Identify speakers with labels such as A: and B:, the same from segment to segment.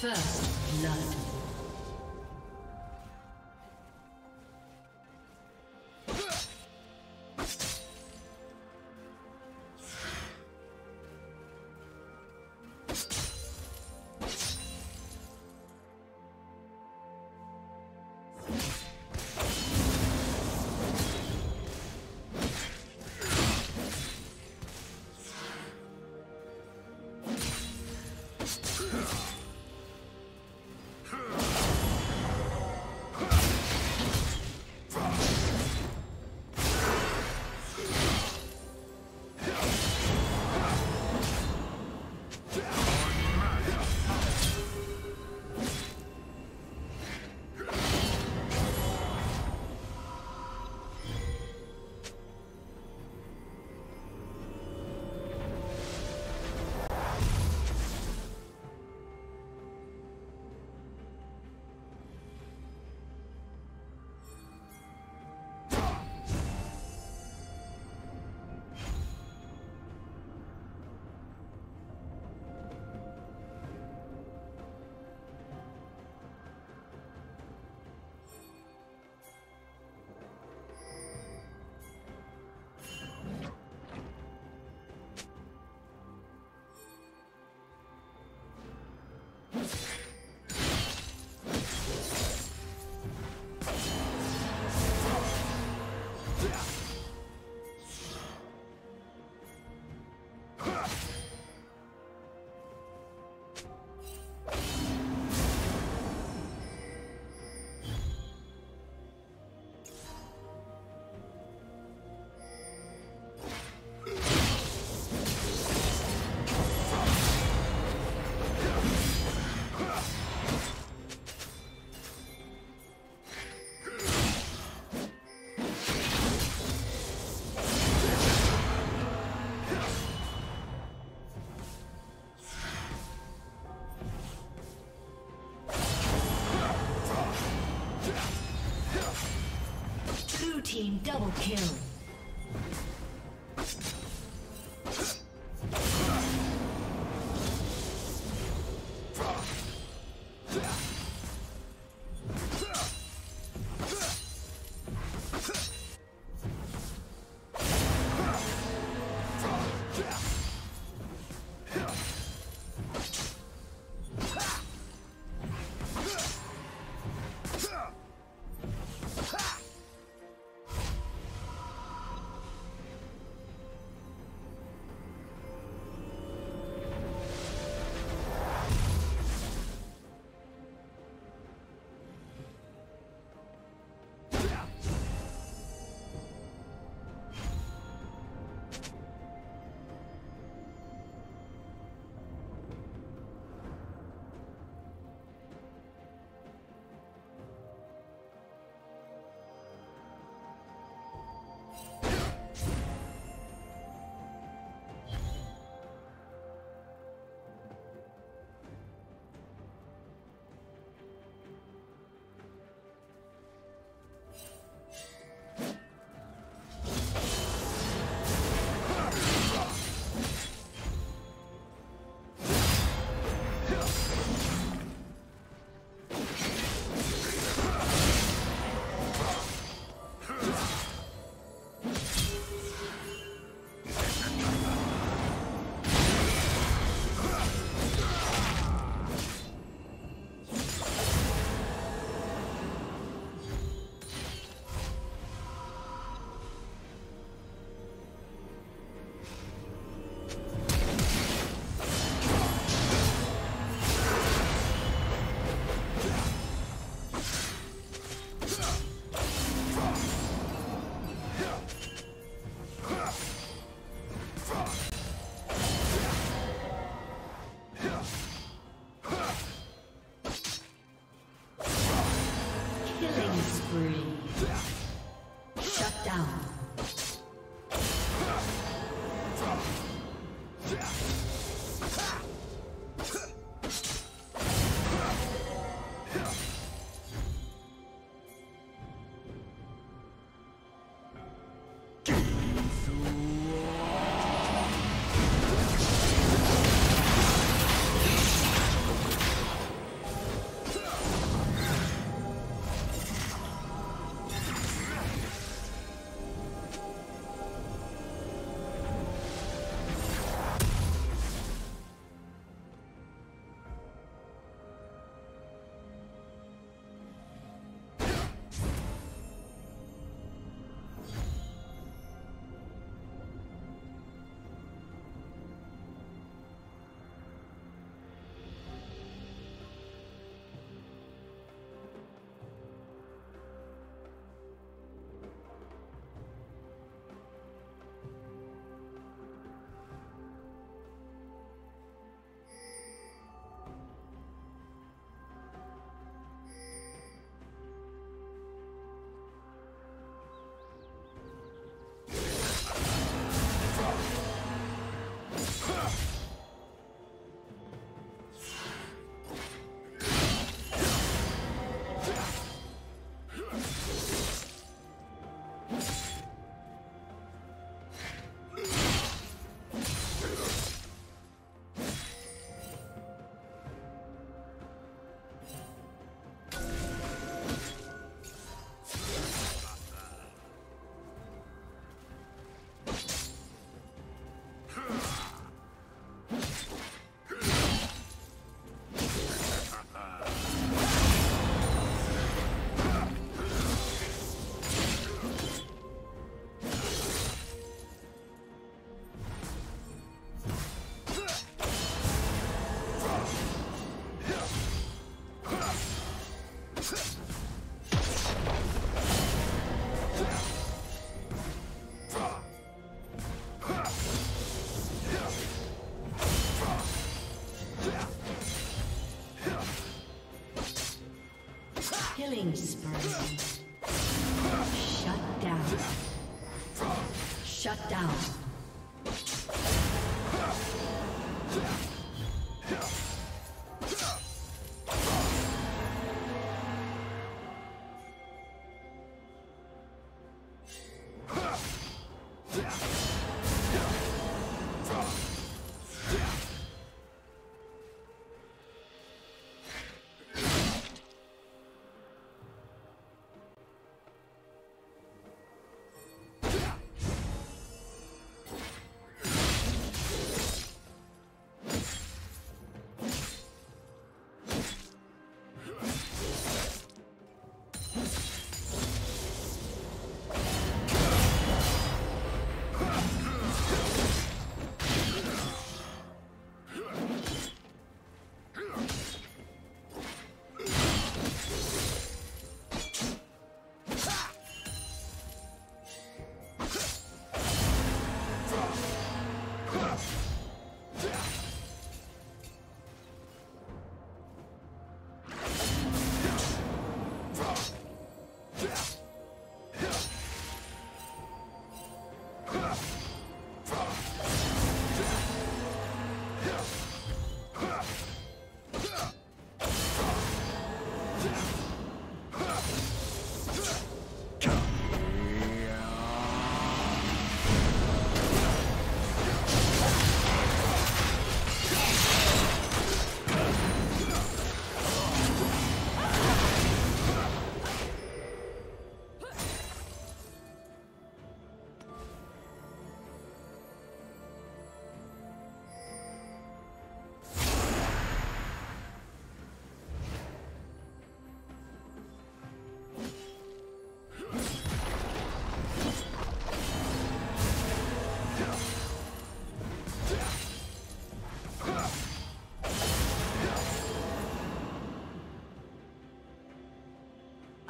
A: First blood. Kill.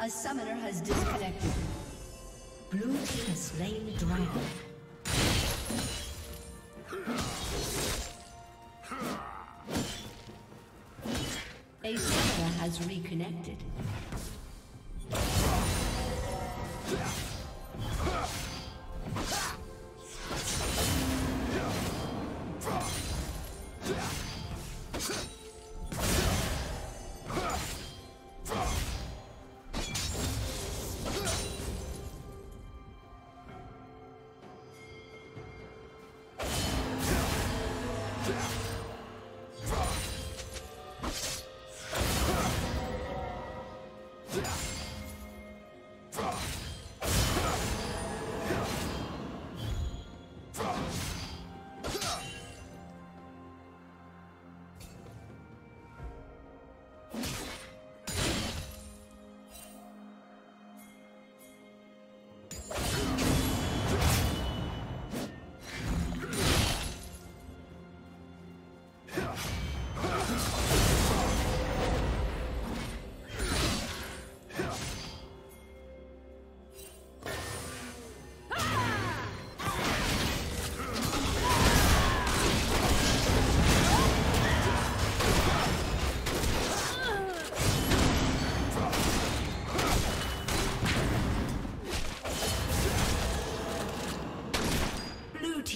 A: A summoner has disconnected. Blue team has slain the dragon.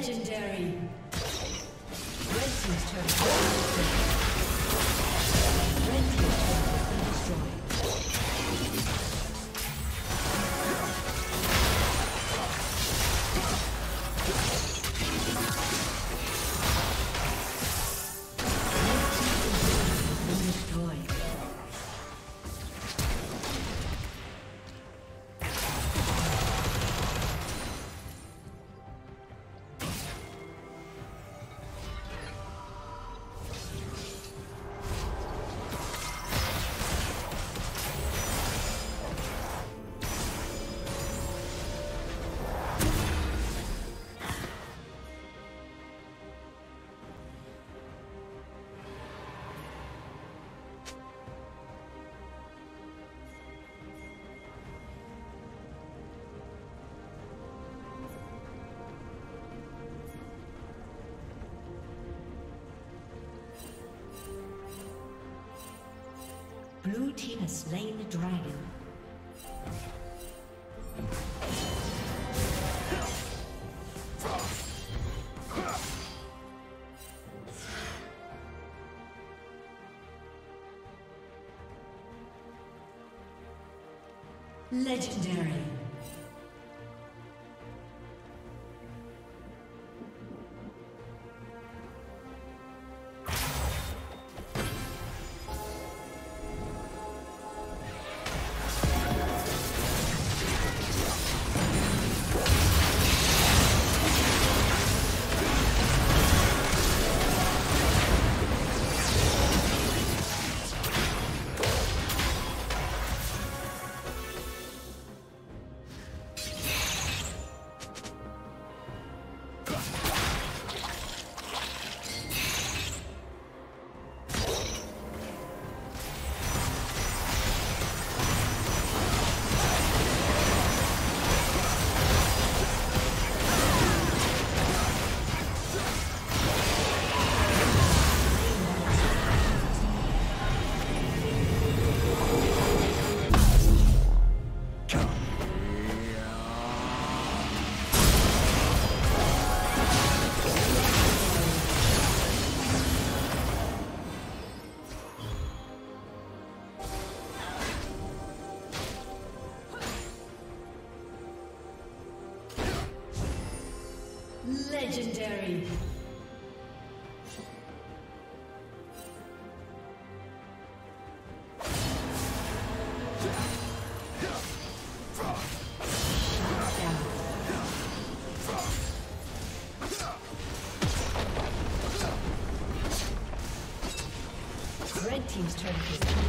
A: Legendary. Blue team has slain the dragon. Legendary. Team's turret is